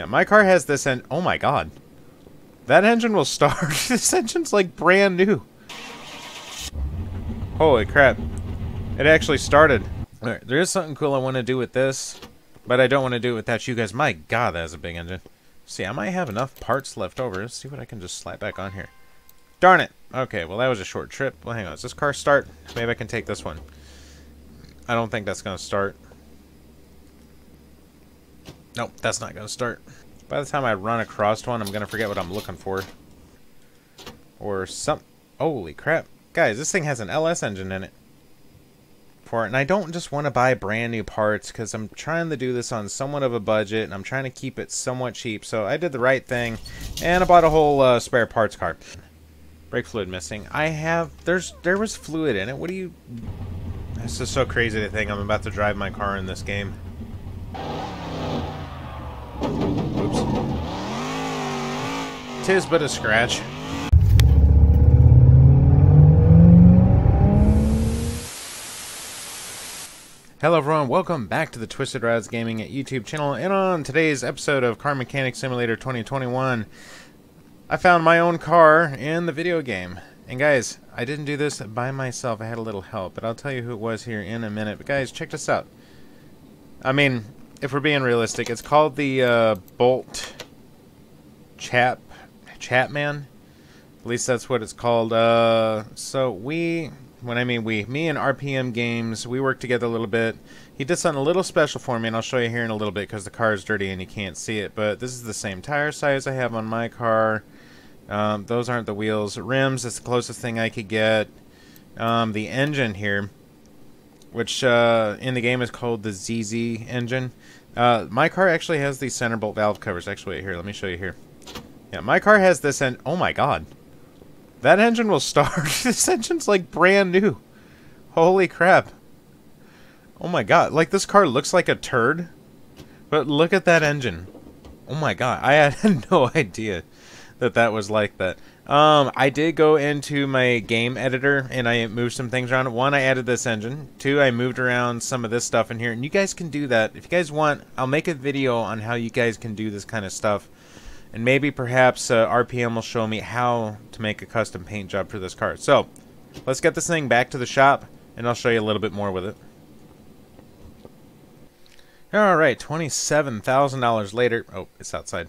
Yeah, my car has this and oh my god. That engine will start. this engine's like brand new. Holy crap. It actually started. Alright, there is something cool I want to do with this, but I don't want to do it without you guys. My god, that is a big engine. See, I might have enough parts left over. Let's see what I can just slap back on here. Darn it. Okay, well that was a short trip. Well, hang on. Does this car start? Maybe I can take this one. I don't think that's going to start. Nope, that's not going to start. By the time I run across one, I'm going to forget what I'm looking for. Or some... Holy crap. Guys, this thing has an LS engine in it. For it. And I don't just want to buy brand new parts because I'm trying to do this on somewhat of a budget and I'm trying to keep it somewhat cheap. So I did the right thing and I bought a whole uh, spare parts car. Brake fluid missing. I have... There's There was fluid in it. What do you... This is so crazy to think I'm about to drive my car in this game. Oops. Tis but a scratch. Hello everyone, welcome back to the Twisted Rods Gaming YouTube channel, and on today's episode of Car Mechanic Simulator 2021, I found my own car in the video game. And guys, I didn't do this by myself, I had a little help, but I'll tell you who it was here in a minute. But guys, check this out. I mean, if we're being realistic, it's called the uh, Bolt Chap Chapman. At least that's what it's called. Uh, so we, when I mean we, me and RPM Games, we worked together a little bit. He did something a little special for me, and I'll show you here in a little bit because the car is dirty and you can't see it. But this is the same tire size I have on my car. Um, those aren't the wheels. Rims is the closest thing I could get. Um, the engine here, which uh, in the game is called the ZZ engine. Uh, my car actually has these center bolt valve covers. Actually, here, let me show you here. Yeah, my car has this, and oh my god. That engine will start. this engine's like brand new. Holy crap. Oh my god. Like, this car looks like a turd. But look at that engine. Oh my god. I had no idea that that was like that. Um, I did go into my game editor and I moved some things around. One, I added this engine. Two, I moved around some of this stuff in here. And you guys can do that. If you guys want, I'll make a video on how you guys can do this kind of stuff. And maybe perhaps uh, RPM will show me how to make a custom paint job for this car. So, let's get this thing back to the shop and I'll show you a little bit more with it. Alright, $27,000 later. Oh, it's outside.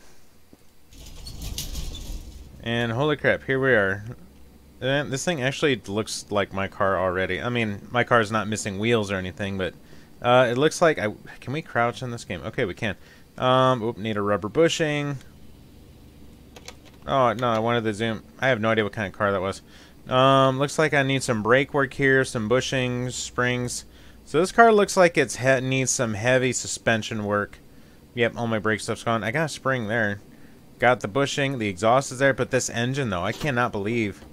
And holy crap, here we are. And this thing actually looks like my car already. I mean, my car is not missing wheels or anything, but uh, it looks like I can we crouch in this game? Okay, we can. Um, oop, need a rubber bushing. Oh no, I wanted to zoom. I have no idea what kind of car that was. Um, looks like I need some brake work here, some bushings, springs. So this car looks like it's needs some heavy suspension work. Yep, all my brake stuff's gone. I got a spring there. Got the bushing, the exhaust is there, but this engine though, I cannot believe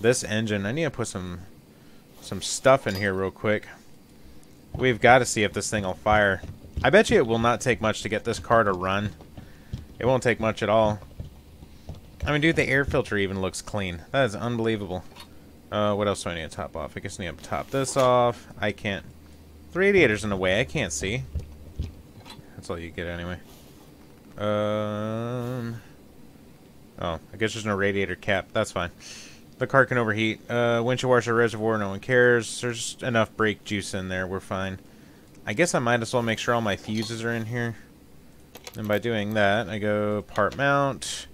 this engine. I need to put some some stuff in here real quick. We've got to see if this thing will fire. I bet you it will not take much to get this car to run. It won't take much at all. I mean, dude, the air filter even looks clean. That is unbelievable. Uh, what else do I need to top off? I guess I need to top this off. I can't. The radiator's in the way. I can't see. That's all you get anyway. Um. Oh, I guess there's no radiator cap. That's fine. The car can overheat. Uh, windshield washer reservoir, no one cares. There's enough brake juice in there. We're fine. I guess I might as well make sure all my fuses are in here. And by doing that, I go part mount.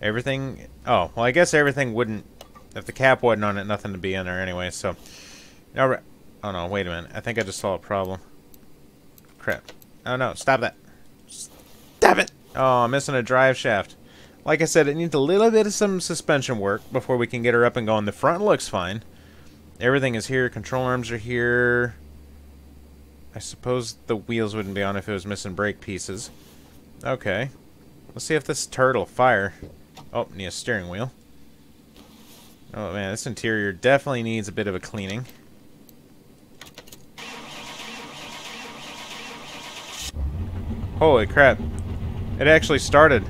Everything. Oh, well, I guess everything wouldn't. If the cap wasn't on it, nothing to be in there anyway. So, now. Oh no! Wait a minute. I think I just saw a problem. Crap. Oh no! Stop that. Stop it! Oh, I'm missing a drive shaft. Like I said, it needs a little bit of some suspension work before we can get her up and going. The front looks fine. Everything is here. Control arms are here. I suppose the wheels wouldn't be on if it was missing brake pieces. Okay. Let's see if this turtle fire. Oh, need a steering wheel. Oh man, this interior definitely needs a bit of a cleaning. Holy crap. It actually started.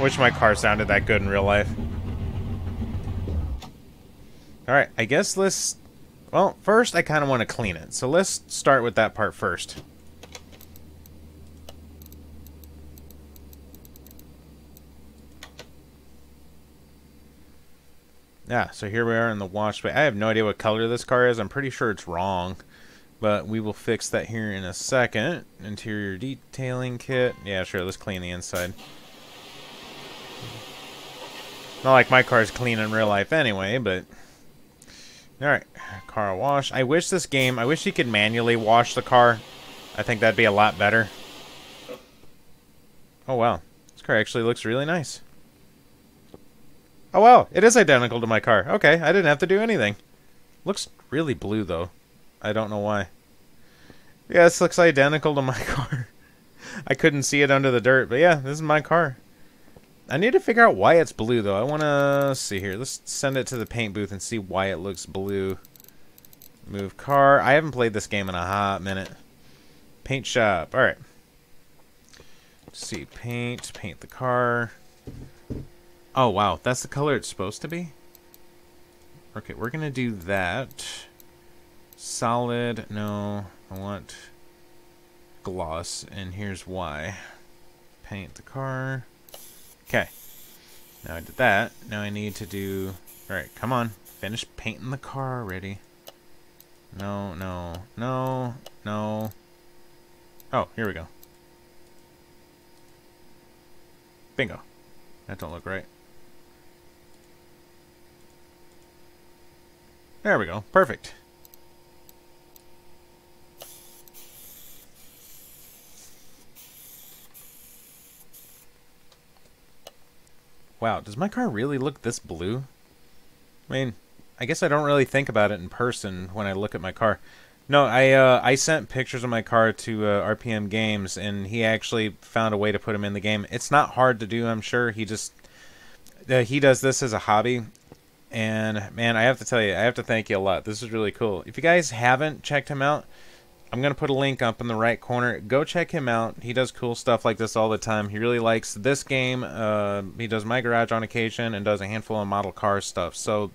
Wish my car sounded that good in real life. Alright, I guess let's Well, first I kind of want to clean it. So let's start with that part first. Yeah, so here we are in the wash bay. I have no idea what color this car is. I'm pretty sure it's wrong. But we will fix that here in a second. Interior detailing kit. Yeah, sure, let's clean the inside. Not like my car's clean in real life anyway, but... Alright, car wash. I wish this game, I wish you could manually wash the car. I think that'd be a lot better. Oh wow, this car actually looks really nice. Oh wow, it is identical to my car. Okay, I didn't have to do anything. Looks really blue though. I don't know why. Yeah, this looks identical to my car. I couldn't see it under the dirt, but yeah, this is my car. I need to figure out why it's blue though. I want to see here. Let's send it to the paint booth and see why it looks blue. Move car. I haven't played this game in a hot minute. Paint shop. All right. Let's see, paint, paint the car. Oh, wow. That's the color it's supposed to be? Okay, we're going to do that. Solid. No, I want gloss, and here's why. Paint the car. Okay. Now I did that. Now I need to do... Alright, come on. Finish painting the car already. No, no, no, no. Oh, here we go. Bingo. That don't look right. There we go. Perfect. Wow, does my car really look this blue? I mean, I guess I don't really think about it in person when I look at my car. No, I uh, I sent pictures of my car to uh, RPM Games, and he actually found a way to put them in the game. It's not hard to do, I'm sure. He just uh, he does this as a hobby, and man, I have to tell you, I have to thank you a lot. This is really cool. If you guys haven't checked him out, I'm going to put a link up in the right corner. Go check him out. He does cool stuff like this all the time. He really likes this game. Uh, he does My Garage on occasion and does a handful of model car stuff. So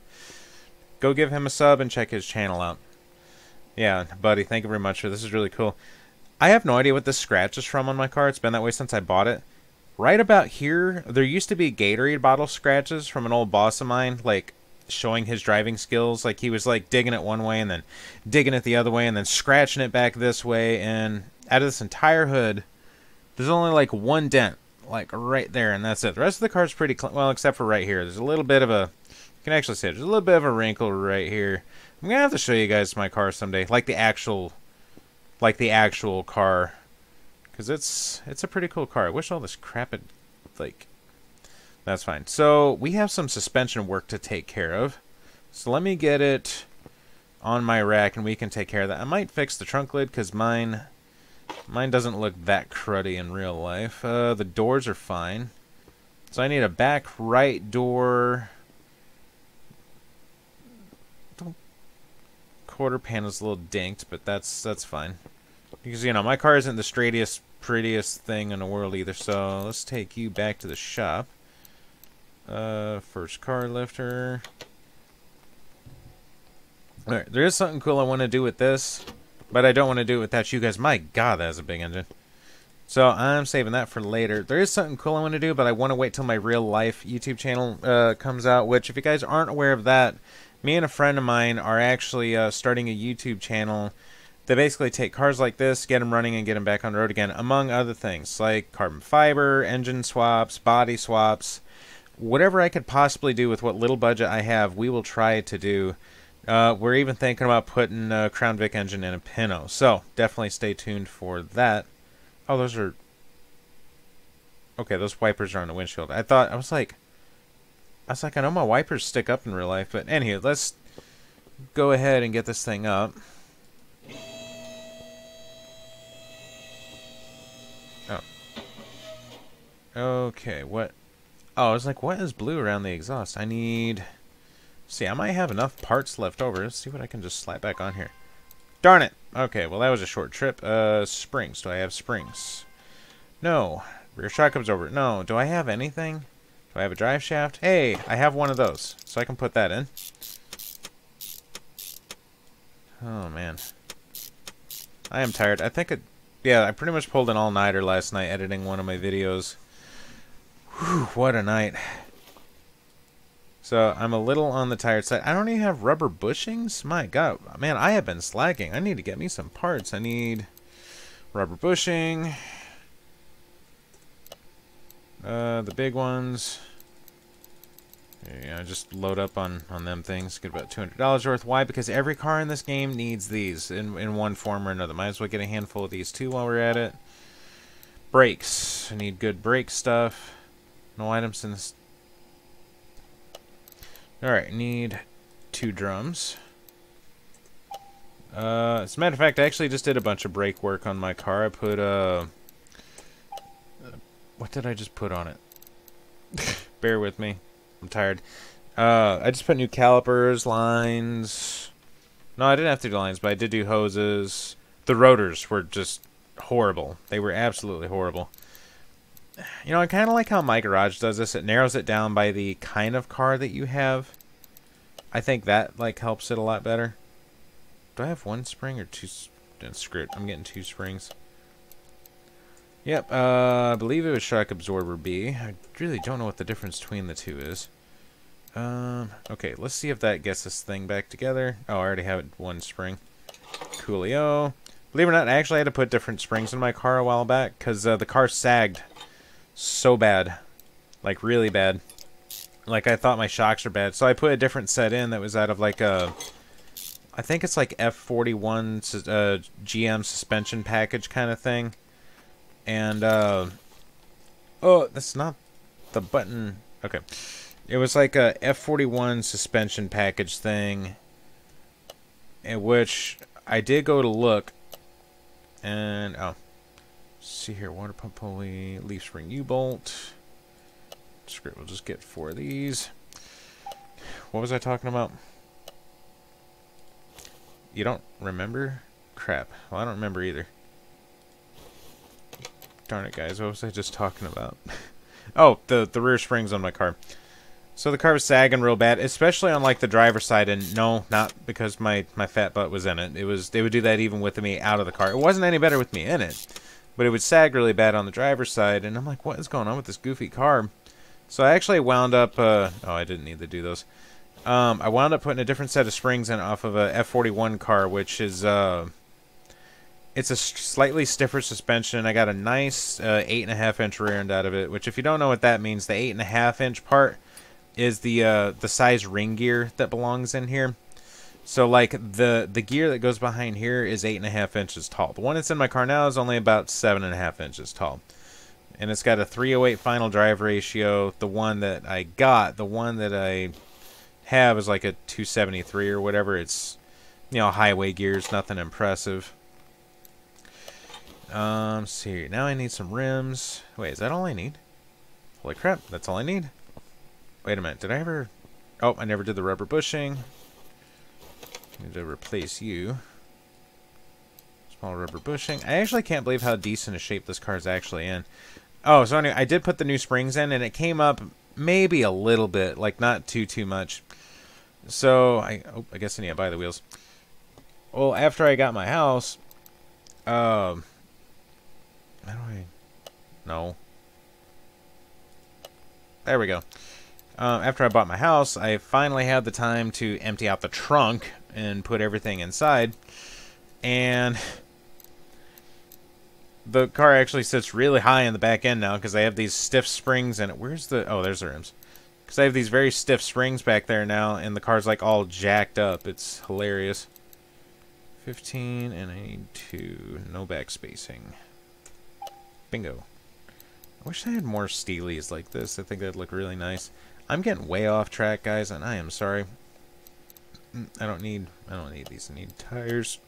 go give him a sub and check his channel out. Yeah, buddy, thank you very much this. is really cool. I have no idea what this scratch is from on my car. It's been that way since I bought it. Right about here, there used to be Gatorade bottle scratches from an old boss of mine, like showing his driving skills. Like he was like digging it one way and then digging it the other way and then scratching it back this way. And out of this entire hood, there's only like one dent, like right there, and that's it. The rest of the car's pretty clean. Well, except for right here. There's a little bit of a, you can actually see it. There's a little bit of a wrinkle right here. I'm gonna have to show you guys my car someday, like the actual, like the actual car, because it's it's a pretty cool car. I wish all this crap had, like, that's fine. So we have some suspension work to take care of. So let me get it on my rack and we can take care of that. I might fix the trunk lid because mine mine doesn't look that cruddy in real life. Uh, the doors are fine. So I need a back right door. Quarter panel's a little dinked, but that's that's fine. Because, you know, my car isn't the straightest, prettiest thing in the world either. So let's take you back to the shop. Uh, first car lifter. Alright, there is something cool I want to do with this, but I don't want to do it without you guys. My god, that is a big engine. So I'm saving that for later. There is something cool I want to do, but I want to wait till my real life YouTube channel uh, comes out, which if you guys aren't aware of that, me and a friend of mine are actually uh, starting a YouTube channel they basically take cars like this, get them running, and get them back on the road again, among other things like carbon fiber, engine swaps, body swaps, whatever I could possibly do with what little budget I have, we will try to do. Uh, we're even thinking about putting a Crown Vic engine in a Pinto, so definitely stay tuned for that. Oh, those are okay. Those wipers are on the windshield. I thought I was like, I was like, I know my wipers stick up in real life, but anyway, let's go ahead and get this thing up. Oh. Okay, what Oh, I was like, what is blue around the exhaust? I need... See, I might have enough parts left over. Let's see what I can just slap back on here. Darn it! Okay, well, that was a short trip. Uh, springs. Do I have springs? No. Rear shock absorber. No. Do I have anything? Do I have a drive shaft? Hey, I have one of those. So I can put that in. Oh, man. I am tired. I think it... Yeah, I pretty much pulled an all-nighter last night editing one of my videos. Whew, what a night. So, I'm a little on the tired side. I don't even have rubber bushings? My god. Man, I have been slacking. I need to get me some parts. I need rubber bushing. Uh, the big ones. Yeah, just load up on, on them things. Get about $200 worth. Why? Because every car in this game needs these in, in one form or another. Might as well get a handful of these too while we're at it. Brakes. I need good brake stuff. No items in this. Alright, need two drums. Uh, as a matter of fact, I actually just did a bunch of brake work on my car. I put, uh... What did I just put on it? Bear with me. I'm tired. Uh, I just put new calipers, lines. No, I didn't have to do lines, but I did do hoses. The rotors were just horrible. They were absolutely horrible. You know, I kind of like how My Garage does this. It narrows it down by the kind of car that you have. I think that, like, helps it a lot better. Do I have one spring or two? Screw it. I'm getting two springs. Yep, uh, I believe it was Shock Absorber B. I really don't know what the difference between the two is. Um, okay, let's see if that gets this thing back together. Oh, I already have one spring. Coolio. Believe it or not, I actually had to put different springs in my car a while back because uh, the car sagged so bad. Like, really bad. Like, I thought my shocks were bad. So I put a different set in that was out of, like, a... I think it's, like, F41 uh, GM suspension package kind of thing. And, uh... Oh, that's not the button. Okay. It was like a F41 suspension package thing, in which I did go to look, and oh, see here, water pump pulley, leaf spring U-bolt. Script, we'll just get four of these. What was I talking about? You don't remember? Crap. Well, I don't remember either. Darn it, guys. What was I just talking about? oh, the, the rear springs on my car. So the car was sagging real bad, especially on like the driver's side. And no, not because my my fat butt was in it. It was they would do that even with me out of the car. It wasn't any better with me in it, but it would sag really bad on the driver's side. And I'm like, what is going on with this goofy car? So I actually wound up. Uh, oh, I didn't need to do those. Um, I wound up putting a different set of springs in off of a F41 car, which is uh, it's a slightly stiffer suspension. I got a nice uh, eight and a half inch rear end out of it. Which, if you don't know what that means, the eight and a half inch part is the uh, the size ring gear that belongs in here. So like the the gear that goes behind here is eight and a half inches tall. The one that's in my car now is only about seven and a half inches tall, and it's got a 308 final drive ratio. The one that I got, the one that I have is like a 273 or whatever. It's you know highway gears, nothing impressive. Um, see now I need some rims. Wait, is that all I need? Holy crap, that's all I need. Wait a minute, did I ever... Oh, I never did the rubber bushing. Need to replace you. Small rubber bushing. I actually can't believe how decent a shape this car is actually in. Oh, so anyway, I did put the new springs in, and it came up maybe a little bit, like not too, too much. So, I, oh, I guess I need to buy the wheels. Well, after I got my house, um, how do I, no. There we go. Uh, after I bought my house, I finally had the time to empty out the trunk and put everything inside. And the car actually sits really high in the back end now because I have these stiff springs in it. Where's the... Oh, there's the rims. Because I have these very stiff springs back there now, and the car's like all jacked up. It's hilarious. 15, and I need two. No back spacing. Bingo. I wish I had more Steelies like this. I think that'd look really nice. I'm getting way off track, guys, and I am sorry. Mm, I don't need I don't need these. I need tires.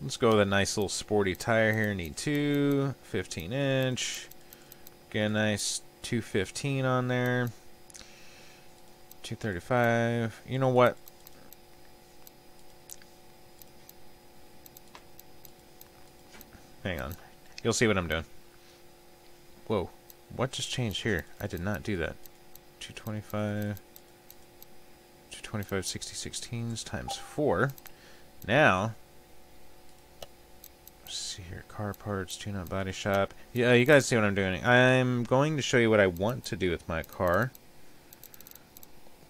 Let's go with a nice little sporty tire here. Need two, 15 inch. Get a nice 215 on there. 235. You know what? Hang on. You'll see what I'm doing. Whoa. What just changed here? I did not do that. 225. 25 60 16s times 4. Now, let's see here, car parts, tune-up body shop. Yeah, you guys see what I'm doing. I'm going to show you what I want to do with my car.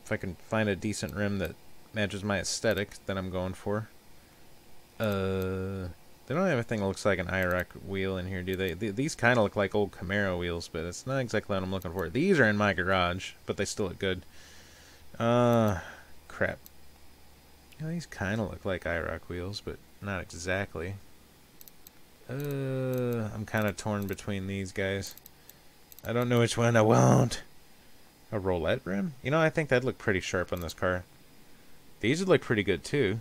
If I can find a decent rim that matches my aesthetic that I'm going for. Uh, they don't have anything that looks like an IROC wheel in here, do they? Th these kind of look like old Camaro wheels, but it's not exactly what I'm looking for. These are in my garage, but they still look good. Uh, crap. These kind of look like IROC wheels, but not exactly. Uh, I'm kind of torn between these guys. I don't know which one I want. A roulette rim? You know, I think that'd look pretty sharp on this car. These would look pretty good, too.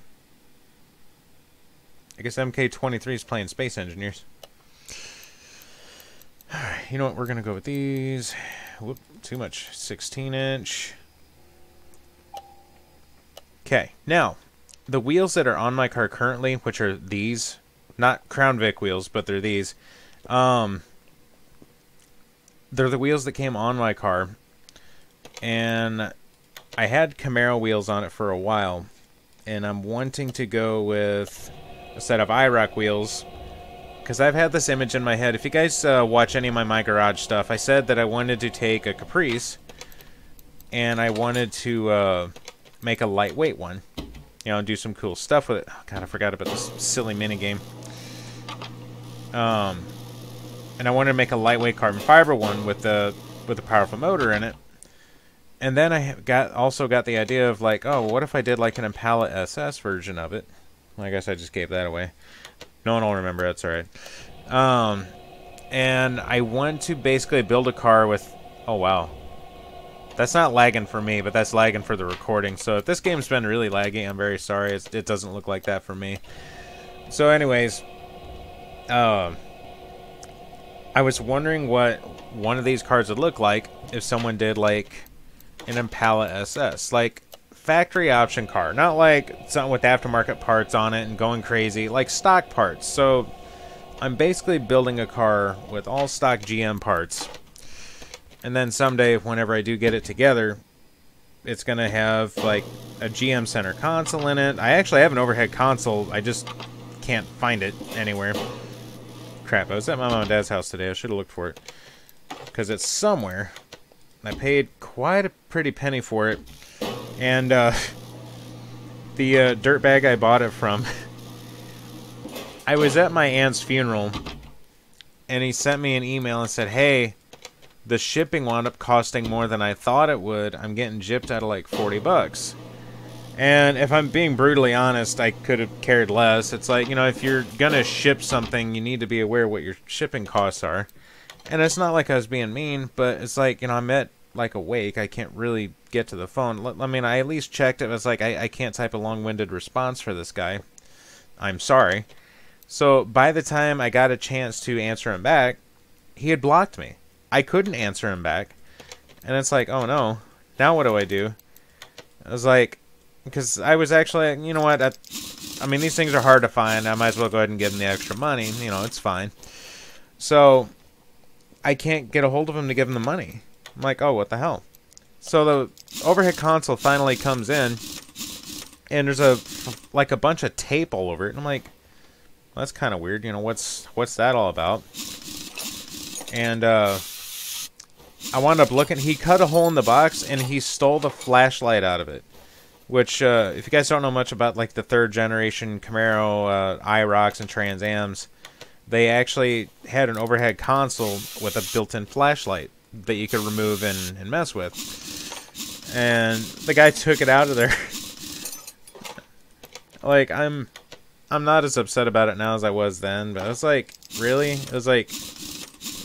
I guess MK23 is playing Space Engineers. Alright, you know what? We're going to go with these. Whoop, too much. 16 inch. Okay, now, the wheels that are on my car currently, which are these, not Crown Vic wheels, but they're these, um, they're the wheels that came on my car, and I had Camaro wheels on it for a while, and I'm wanting to go with a set of IROC wheels, because I've had this image in my head. If you guys uh, watch any of my My Garage stuff, I said that I wanted to take a Caprice, and I wanted to... Uh, make a lightweight one. You know, do some cool stuff with it. Oh, God, I forgot about this silly mini game. Um, and I wanted to make a lightweight carbon fiber one with the with a powerful motor in it. And then I got also got the idea of like, oh, what if I did like an Impala SS version of it? Well, I guess I just gave that away. No one will remember. That's all right. Um, and I want to basically build a car with. Oh wow, that's not lagging for me, but that's lagging for the recording. So if this game's been really laggy, I'm very sorry. It's, it doesn't look like that for me. So anyways, uh, I was wondering what one of these cards would look like if someone did like an Impala SS. Like factory option car. Not like something with aftermarket parts on it and going crazy. Like stock parts. So I'm basically building a car with all stock GM parts and then someday, whenever I do get it together, it's going to have like a GM Center console in it. I actually have an overhead console. I just can't find it anywhere. Crap, I was at my mom and dad's house today. I should have looked for it. Because it's somewhere. I paid quite a pretty penny for it. And uh, the uh, dirt bag I bought it from, I was at my aunt's funeral. And he sent me an email and said, hey, the shipping wound up costing more than I thought it would. I'm getting gypped out of like 40 bucks. And if I'm being brutally honest, I could have cared less. It's like, you know, if you're going to ship something, you need to be aware what your shipping costs are. And it's not like I was being mean, but it's like, you know, I'm at like awake. I can't really get to the phone. I mean, I at least checked it. It's like, I, I can't type a long-winded response for this guy. I'm sorry. So by the time I got a chance to answer him back, he had blocked me. I couldn't answer him back. And it's like, oh no, now what do I do? I was like, because I was actually, you know what, I, I mean, these things are hard to find. I might as well go ahead and give him the extra money. You know, it's fine. So, I can't get a hold of him to give him the money. I'm like, oh, what the hell? So the overhead console finally comes in, and there's a like a bunch of tape all over it. And I'm like, well, that's kind of weird. You know, what's what's that all about? And uh, I wound up looking. He cut a hole in the box and he stole the flashlight out of it. Which, uh, if you guys don't know much about like the third generation Camaro uh, IROCs and Trans Ams, they actually had an overhead console with a built-in flashlight that you could remove and, and mess with. And the guy took it out of there. like I'm, I'm not as upset about it now as I was then. But I was like, really? It was like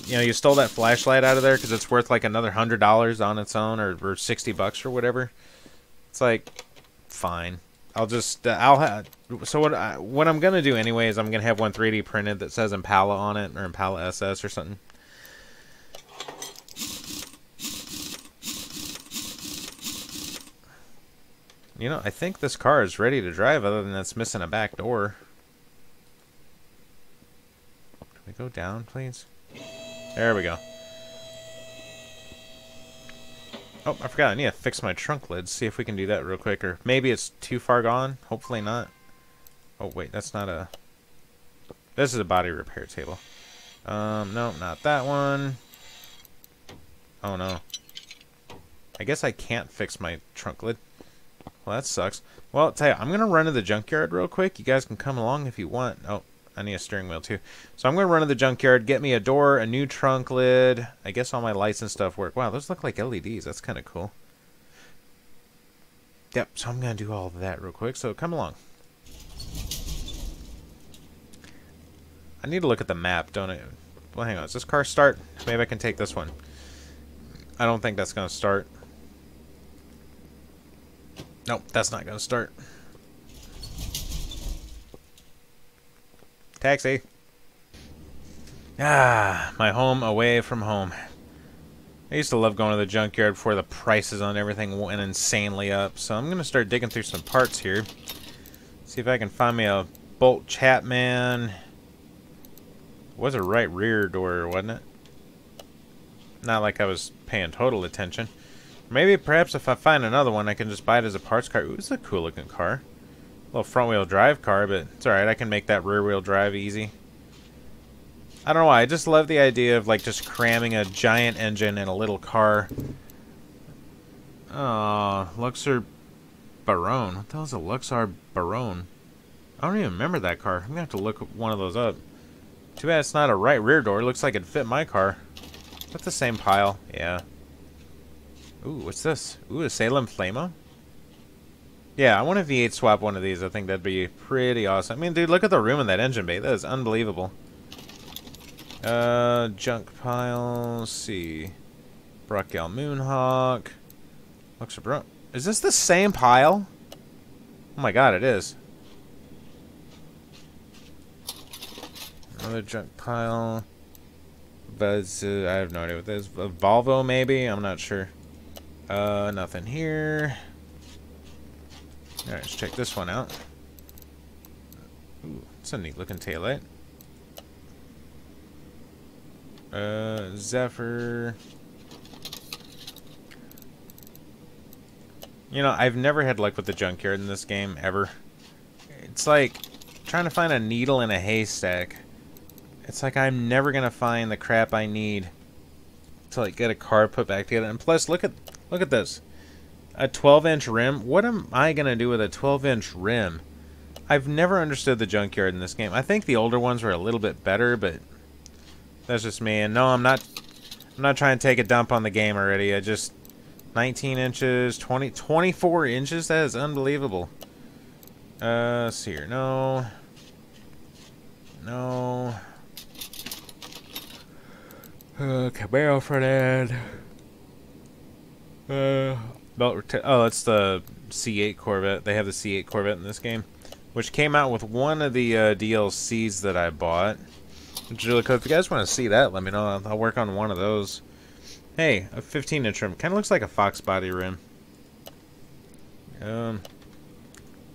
you know, you stole that flashlight out of there because it's worth like another hundred dollars on its own, or, or sixty bucks or whatever. It's like, fine. I'll just uh, I'll have so what I, what I'm gonna do anyway is I'm gonna have one 3D printed that says Impala on it or Impala SS or something. You know, I think this car is ready to drive other than it's missing a back door. Can we go down, please? There we go. Oh, I forgot. I need to fix my trunk lid. See if we can do that real quick. Or maybe it's too far gone. Hopefully not. Oh, wait. That's not a... This is a body repair table. Um, no, not that one. Oh, no. I guess I can't fix my trunk lid. Well, that sucks. Well, I'll tell you, I'm going to run to the junkyard real quick. You guys can come along if you want. Oh, I need a steering wheel too. So I'm going to run to the junkyard, get me a door, a new trunk lid. I guess all my lights and stuff work. Wow, those look like LEDs. That's kind of cool. Yep, so I'm going to do all that real quick. So come along. I need to look at the map, don't I? Well, hang on. Does this car start? Maybe I can take this one. I don't think that's going to start. Nope, that's not going to start. Taxi. Ah, my home away from home. I used to love going to the junkyard before the prices on everything went insanely up. So I'm going to start digging through some parts here. See if I can find me a Bolt Chapman. It was a right rear door, wasn't it? Not like I was paying total attention. Maybe perhaps if I find another one, I can just buy it as a parts car. Ooh, it's a cool looking car. Little front wheel drive car, but it's alright. I can make that rear wheel drive easy. I don't know why. I just love the idea of like just cramming a giant engine in a little car. Oh, Luxor Barone. What the hell is a Luxor Barone? I don't even remember that car. I'm to have to look one of those up. Too bad it's not a right rear door. It looks like it'd fit my car. Is that the same pile? Yeah. Ooh, what's this? Ooh, a Salem Flamo? Yeah, I want to V8 swap one of these. I think that'd be pretty awesome. I mean, dude, look at the room in that engine bay. That is unbelievable. Uh, junk pile. Let's see. Brockgale Moonhawk. Looks bro. Is this the same pile? Oh my god, it is. Another junk pile. Buzz, uh, I have no idea what this is. A Volvo, maybe? I'm not sure. Uh, nothing here. Alright, let's check this one out. Ooh, it's a neat looking taillight. Uh, Zephyr. You know, I've never had luck with the junkyard in this game, ever. It's like trying to find a needle in a haystack. It's like I'm never gonna find the crap I need to like get a car put back together. And plus, look at Look at this. A 12-inch rim? What am I going to do with a 12-inch rim? I've never understood the junkyard in this game. I think the older ones were a little bit better, but that's just me. And no, I'm not I'm not trying to take a dump on the game already. I just 19 inches, 20 24 inches. That is unbelievable. Uh, see here. No. No. Uh, front end. Uh, belt oh, it's the C8 Corvette. They have the C8 Corvette in this game, which came out with one of the uh, DLCs that I bought. Is really cool. If you guys want to see that, let me know. I'll, work on one of those. Hey, a 15-inch rim. Kind of looks like a Fox body rim. Um,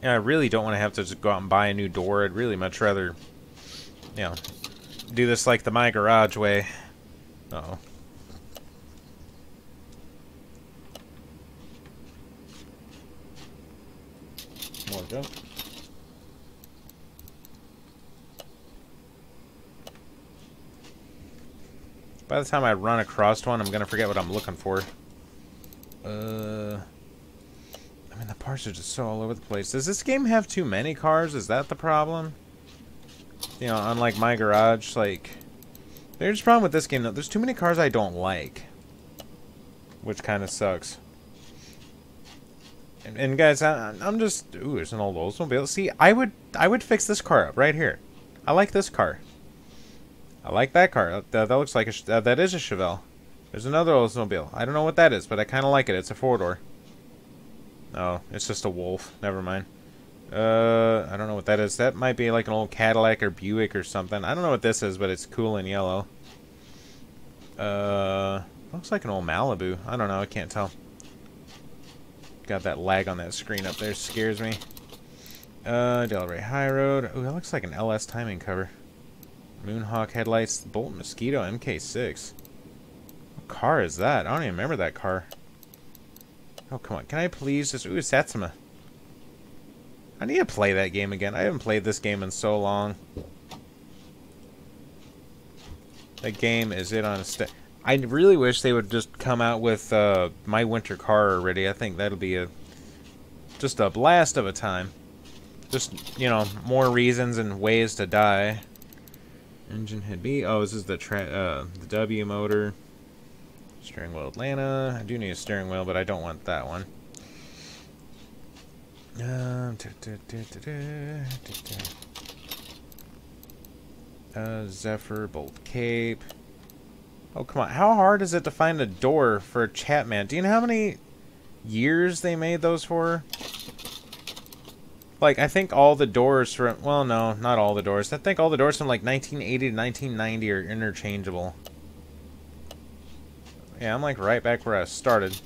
yeah, I really don't want to have to go out and buy a new door. I'd really much rather, you know, do this like the My Garage way. Uh oh More junk. By the time I run across one, I'm going to forget what I'm looking for. Uh, I mean, the parts are just so all over the place. Does this game have too many cars? Is that the problem? You know, unlike my garage, like... There's a problem with this game, though. There's too many cars I don't like. Which kind of sucks. And, and guys, I, am just ooh, there's an old Oldsmobile. See, I would I would fix this car up right here. I like this car. I like that car. That, that looks like a that is a Chevelle. There's another Oldsmobile. I don't know what that is, but I kind of like it. It's a four door. Oh, it's just a Wolf. Never mind. Uh, I don't know what that is. That might be like an old Cadillac or Buick or something. I don't know what this is, but it's cool in yellow. Uh, looks like an old Malibu. I don't know. I can't tell got that lag on that screen up there. Scares me. Uh, Delray High Road. Oh, that looks like an LS timing cover. Moonhawk headlights. Bolt Mosquito MK6. What car is that? I don't even remember that car. Oh, come on. Can I please just... Ooh, Satsuma. I need to play that game again. I haven't played this game in so long. That game is it on a st I really wish they would just come out with uh, My Winter Car already. I think that'll be a just a blast of a time. Just, you know, more reasons and ways to die. Engine head B. Oh, this is the uh, the W motor. Steering wheel Atlanta. I do need a steering wheel, but I don't want that one. Uh, uh, Zephyr, Bolt Cape. Oh, come on. How hard is it to find a door for a Chapman? Do you know how many years they made those for? Like, I think all the doors from... Well, no, not all the doors. I think all the doors from, like, 1980 to 1990 are interchangeable. Yeah, I'm, like, right back where I started.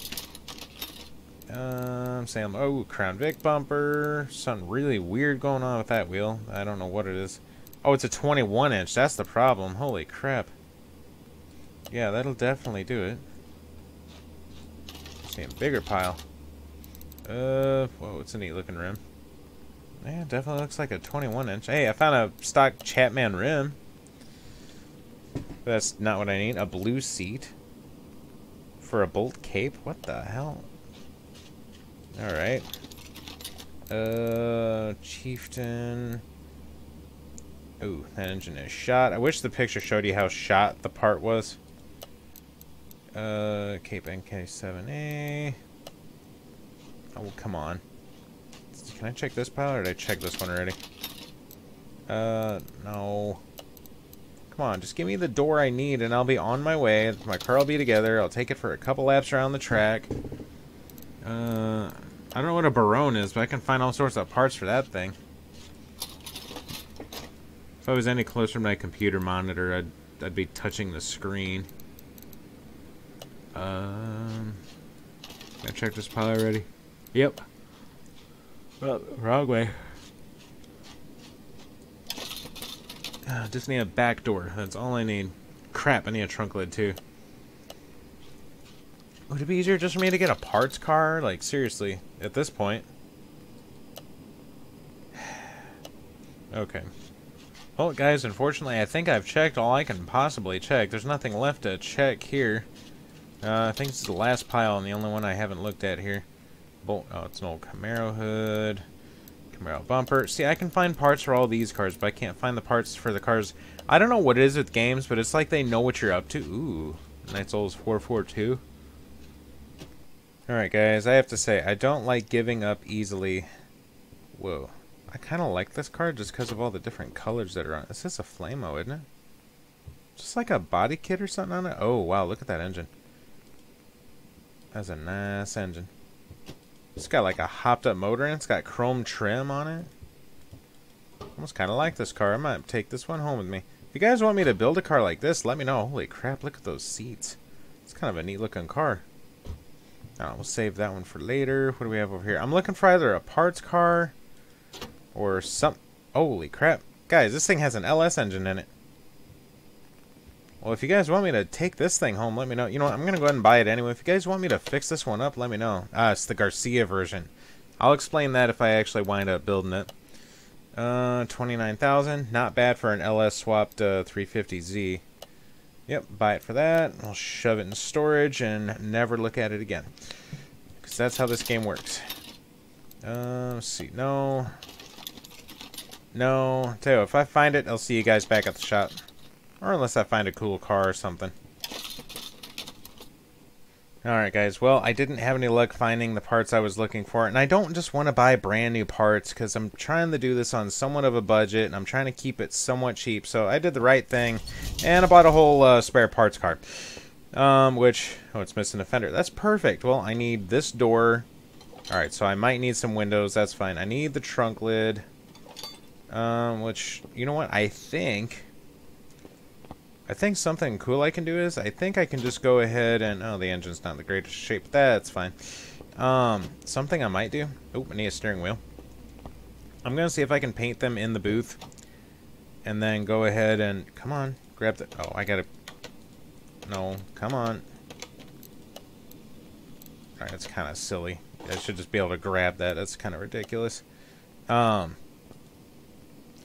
Um, Sam... Oh, Crown Vic bumper. Something really weird going on with that wheel. I don't know what it is. Oh, it's a 21 inch. That's the problem. Holy crap. Yeah, that'll definitely do it. See a bigger pile. Uh, whoa, it's a neat looking rim. Yeah, definitely looks like a 21 inch. Hey, I found a stock Chapman rim. That's not what I need. A blue seat. For a bolt cape? What the hell? Alright. Uh, Chieftain. Ooh, that engine is shot. I wish the picture showed you how shot the part was. Uh, Cape NK7A. Oh, come on. Can I check this pile, or did I check this one already? Uh, no. Come on, just give me the door I need, and I'll be on my way. My car will be together. I'll take it for a couple laps around the track. Uh, I don't know what a Barone is, but I can find all sorts of parts for that thing. If I was any closer to my computer monitor, I'd, I'd be touching the screen. Um, I checked this pile already. Yep. Well, wrong way. Uh, just need a back door. That's all I need. Crap, I need a trunk lid too. Would it be easier just for me to get a parts car? Like, seriously, at this point. okay. Well, guys, unfortunately, I think I've checked all I can possibly check. There's nothing left to check here. Uh, I think this is the last pile and the only one I haven't looked at here. Bolt. Oh, it's an old Camaro hood. Camaro bumper. See, I can find parts for all these cars, but I can't find the parts for the cars. I don't know what it is with games, but it's like they know what you're up to. Ooh, Knights Souls 442. Alright, guys, I have to say, I don't like giving up easily. Whoa. I kind of like this car just because of all the different colors that are on it. it. Is this a Flamo, isn't it? Just like a body kit or something on it? Oh, wow, look at that engine. That's a nice engine. It's got like a hopped up motor and it's got chrome trim on it. Almost kind of like this car. I might take this one home with me. If you guys want me to build a car like this, let me know. Holy crap, look at those seats. It's kind of a neat looking car. Right, we'll save that one for later. What do we have over here? I'm looking for either a parts car or some... Holy crap. Guys, this thing has an LS engine in it. Well, if you guys want me to take this thing home, let me know. You know what? I'm going to go ahead and buy it anyway. If you guys want me to fix this one up, let me know. Ah, it's the Garcia version. I'll explain that if I actually wind up building it. Uh, 29000 Not bad for an LS swapped uh, 350Z. Yep, buy it for that. I'll shove it in storage and never look at it again. Because that's how this game works. Uh, let's see. No. No. Tell you what, if I find it, I'll see you guys back at the shop. Or unless I find a cool car or something. Alright guys, well I didn't have any luck finding the parts I was looking for and I don't just want to buy brand new parts because I'm trying to do this on somewhat of a budget and I'm trying to keep it somewhat cheap. So I did the right thing and I bought a whole uh, spare parts car. Um, which, oh it's missing a fender, that's perfect, well I need this door. Alright so I might need some windows, that's fine, I need the trunk lid. Um, which, you know what, I think I think something cool I can do is, I think I can just go ahead and, oh, the engine's not in the greatest shape. That's fine. Um, something I might do. Oh, I need a steering wheel. I'm going to see if I can paint them in the booth. And then go ahead and, come on, grab the, oh, I got to, no, come on. Alright, that's kind of silly. I should just be able to grab that. That's kind of ridiculous. Um,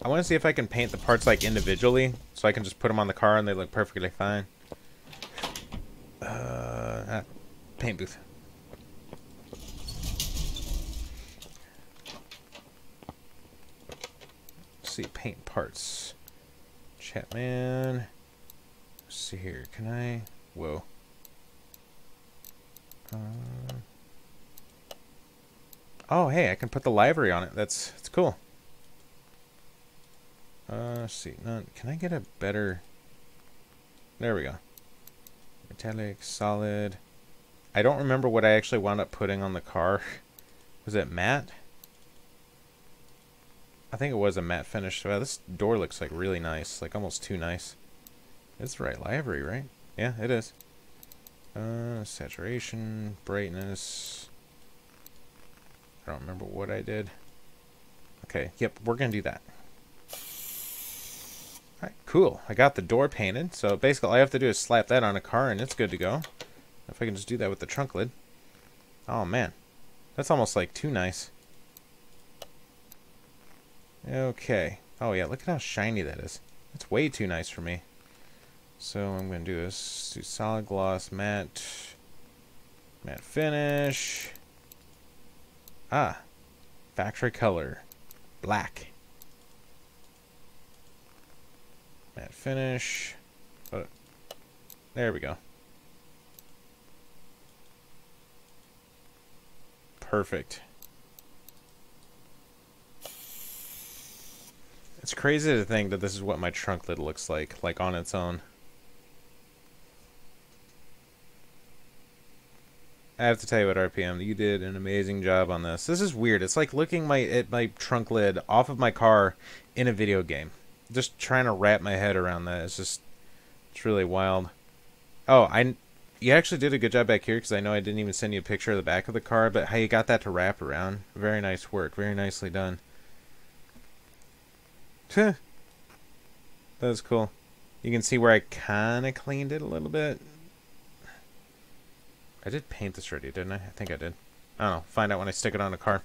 I want to see if I can paint the parts like individually, so I can just put them on the car and they look perfectly fine. Uh, ah, paint booth. Let's see, paint parts. Chatman. Let's see here. Can I? Whoa. Uh, oh, hey, I can put the livery on it. That's that's cool. Uh, see. No, can I get a better... There we go. Metallic, solid. I don't remember what I actually wound up putting on the car. Was it matte? I think it was a matte finish. Wow, this door looks like really nice. Like almost too nice. It's the right livery, right? Yeah, it is. Uh, saturation, brightness. I don't remember what I did. Okay, yep, we're going to do that. Alright, cool. I got the door painted, so basically all I have to do is slap that on a car and it's good to go. If I can just do that with the trunk lid. Oh man, that's almost like too nice. Okay. Oh yeah, look at how shiny that is. That's way too nice for me. So I'm going to do this. Do solid gloss, matte, matte finish. Ah, factory color, black. Matte finish. But there we go. Perfect. It's crazy to think that this is what my trunk lid looks like, like on its own. I have to tell you what RPM, you did an amazing job on this. This is weird. It's like looking my at my trunk lid off of my car in a video game just trying to wrap my head around that. It's just, it's really wild. Oh, I, you actually did a good job back here because I know I didn't even send you a picture of the back of the car, but how you got that to wrap around. Very nice work. Very nicely done. that was cool. You can see where I kind of cleaned it a little bit. I did paint this already, didn't I? I think I did. I don't know. Find out when I stick it on a car.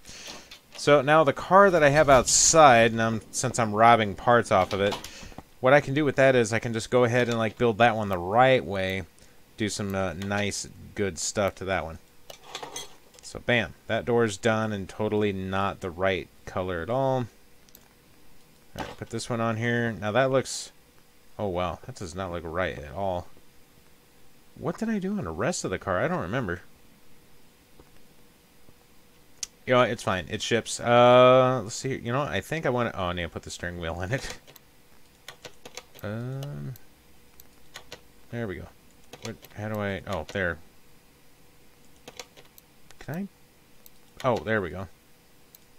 So now the car that I have outside, and I'm, since I'm robbing parts off of it, what I can do with that is I can just go ahead and like build that one the right way, do some uh, nice, good stuff to that one. So bam, that door's done and totally not the right color at all. Alright, put this one on here. Now that looks... Oh wow, that does not look right at all. What did I do on the rest of the car? I don't remember. You know, it's fine. It ships. Uh, let's see. You know, I think I want to... Oh, I need to put the steering wheel in it. Um, there we go. What? How do I... Oh, there. Can I... Oh, there we go.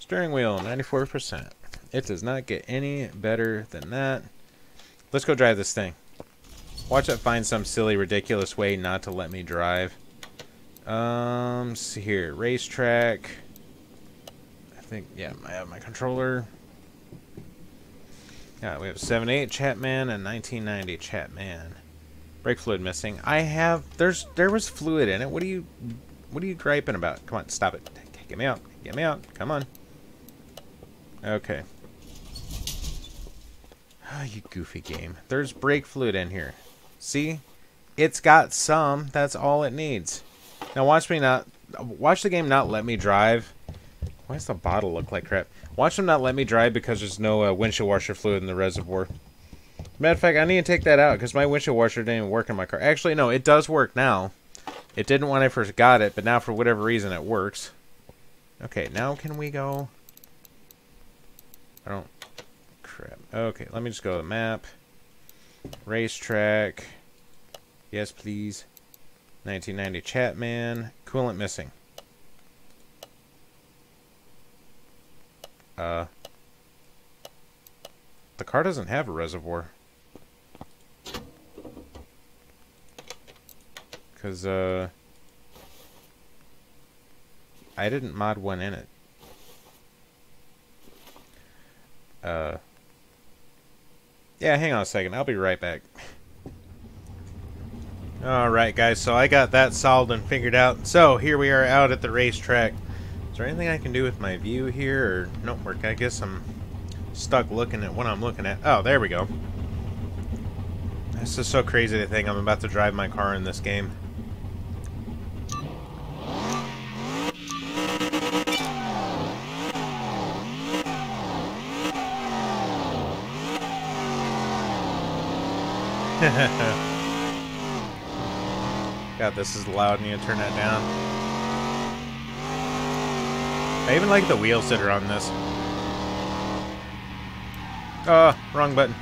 Steering wheel, 94%. It does not get any better than that. Let's go drive this thing. Watch it find some silly, ridiculous way not to let me drive. Um, see here. Racetrack think, yeah, I have my controller. Yeah, we have 78 Chatman and 1990 Chatman. Brake fluid missing. I have, there's, there was fluid in it. What are you, what are you griping about? Come on, stop it. Get me out. Get me out. Come on. Okay. Ah, you goofy game. There's brake fluid in here. See? It's got some. That's all it needs. Now watch me not... Watch the game not let me drive why does the bottle look like crap? Watch them not let me drive because there's no uh, windshield washer fluid in the reservoir. Matter of fact, I need to take that out because my windshield washer didn't even work in my car. Actually, no, it does work now. It didn't when I first got it, but now for whatever reason it works. Okay, now can we go? I don't... Crap. Okay, let me just go to the map. Racetrack. Yes, please. 1990 Chatman. Coolant missing. Uh, the car doesn't have a reservoir. Because, uh, I didn't mod one in it. Uh, yeah, hang on a second. I'll be right back. Alright guys, so I got that solved and figured out. So here we are out at the racetrack. Is there anything I can do with my view here or no work? I guess I'm stuck looking at what I'm looking at. Oh, there we go. This is so crazy to think I'm about to drive my car in this game. God, this is loud. and you turn that down. I even like the wheels that are on this. Oh, wrong button.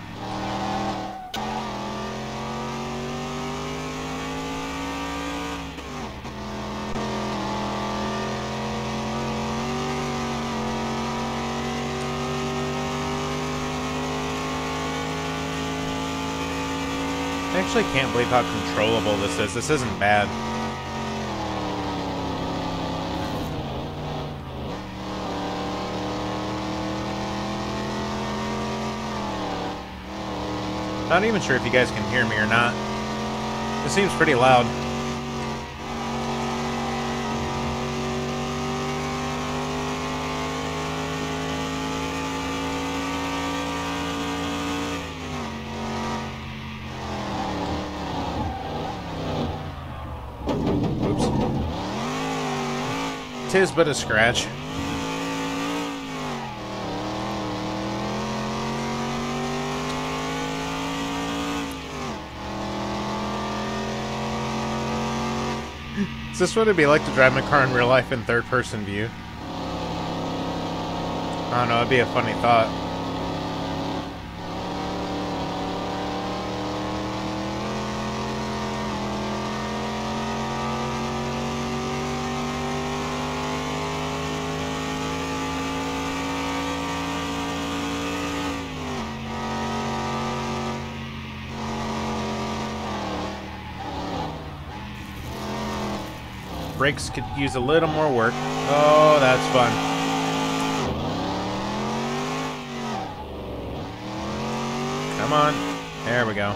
I actually can't believe how controllable this is. This isn't bad. Not even sure if you guys can hear me or not. It seems pretty loud. Oops. tis but a scratch. Is this what it'd be like to drive my car in real life in third person view? I don't know, it'd be a funny thought. Brakes could use a little more work. Oh, that's fun. Come on. There we go.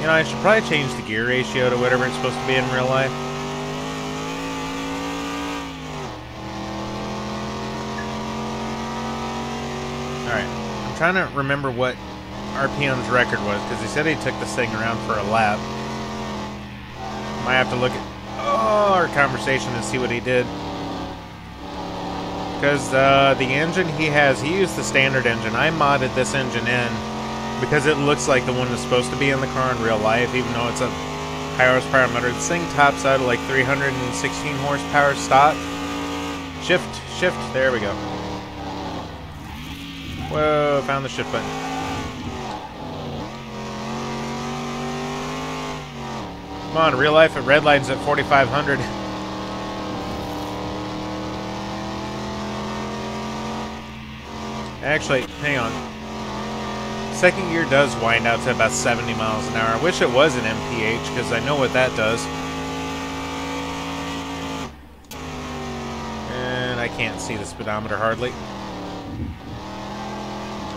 You know, I should probably change the gear ratio to whatever it's supposed to be in real life. Alright. I'm trying to remember what RPM's record was, because he said he took this thing around for a lap. Might have to look at conversation and see what he did. Because uh, the engine he has, he used the standard engine. I modded this engine in because it looks like the one that's supposed to be in the car in real life, even though it's a high horsepower motor. This thing tops out at like 316 horsepower stock. Shift, shift, there we go. Whoa, found the shift button. Come on, real life at red lights at 4,500. Actually, hang on. Second gear does wind out to about 70 miles an hour. I wish it was an MPH, because I know what that does. And I can't see the speedometer hardly.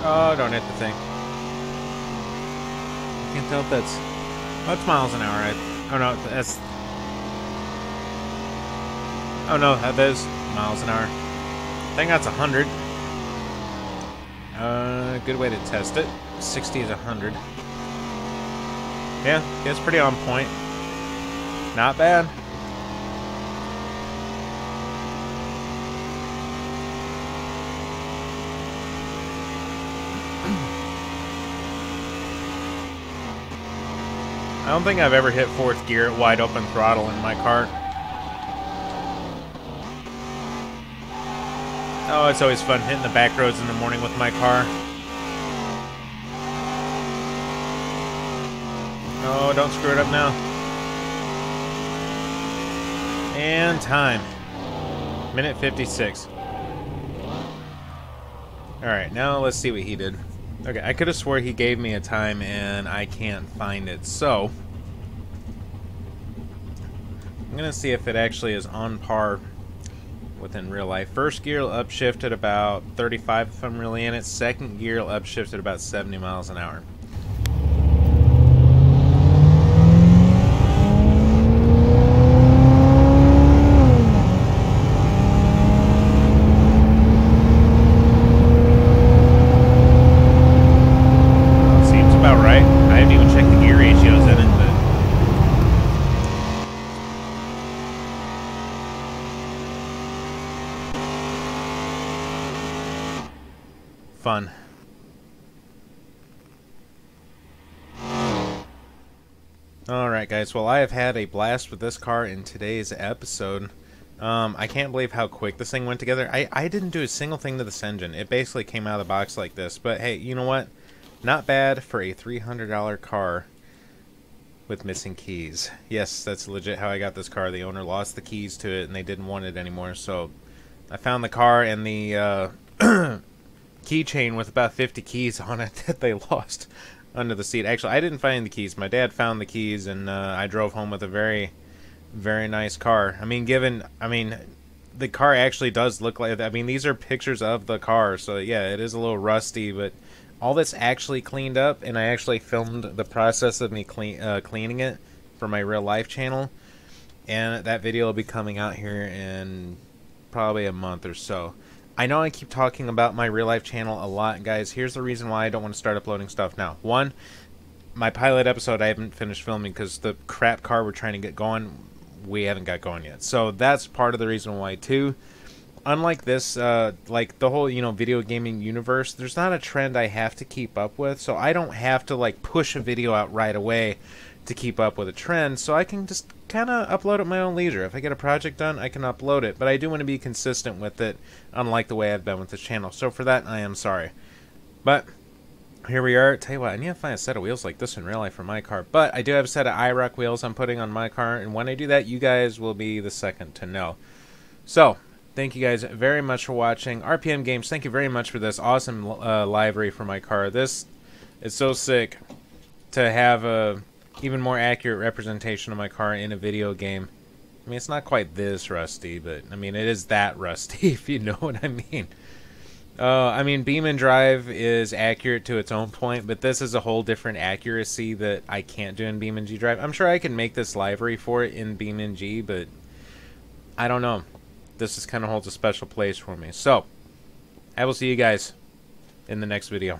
Oh, don't hit the thing. I can't tell if that's... What's miles an hour? I Oh no, that's... Oh no, that is miles an hour. I think that's 100. Uh, good way to test it. 60 is 100. Yeah, it's pretty on point. Not bad. I don't think I've ever hit fourth gear at wide open throttle in my car. Oh, it's always fun hitting the back roads in the morning with my car. Oh, don't screw it up now. And time. Minute 56. Alright, now let's see what he did. Okay, I could have swore he gave me a time and I can't find it. So, I'm to see if it actually is on par within real life. First gear will upshift at about 35 if I'm really in it. Second gear will upshift at about 70 miles an hour. Guys, well I have had a blast with this car in today's episode. Um, I can't believe how quick this thing went together. I, I didn't do a single thing to this engine. It basically came out of the box like this. But hey, you know what? Not bad for a $300 car with missing keys. Yes, that's legit how I got this car. The owner lost the keys to it and they didn't want it anymore. So I found the car and the uh, keychain with about 50 keys on it that they lost under the seat. Actually, I didn't find the keys. My dad found the keys, and uh, I drove home with a very, very nice car. I mean, given, I mean, the car actually does look like. I mean, these are pictures of the car, so yeah, it is a little rusty, but all this actually cleaned up, and I actually filmed the process of me clean uh, cleaning it for my real life channel, and that video will be coming out here in probably a month or so. I know I keep talking about my real life channel a lot, guys. Here's the reason why I don't want to start uploading stuff now. One, my pilot episode I haven't finished filming because the crap car we're trying to get going, we haven't got going yet. So that's part of the reason why. Two, unlike this, uh, like the whole you know video gaming universe, there's not a trend I have to keep up with. So I don't have to like push a video out right away to keep up with a trend, so I can just kind of upload at my own leisure. If I get a project done, I can upload it, but I do want to be consistent with it, unlike the way I've been with this channel. So for that, I am sorry. But here we are. Tell you what, I need to find a set of wheels like this in real life for my car. But I do have a set of IROC wheels I'm putting on my car, and when I do that, you guys will be the second to know. So, thank you guys very much for watching. RPM Games, thank you very much for this awesome uh, livery for my car. This is so sick to have a even more accurate representation of my car in a video game. I mean, it's not quite this rusty, but I mean, it is that rusty, if you know what I mean. Uh, I mean, BeamNG Drive is accurate to its own point, but this is a whole different accuracy that I can't do in BeamNG Drive. I'm sure I can make this livery for it in BeamNG, but I don't know. This just kind of holds a special place for me. So, I will see you guys in the next video.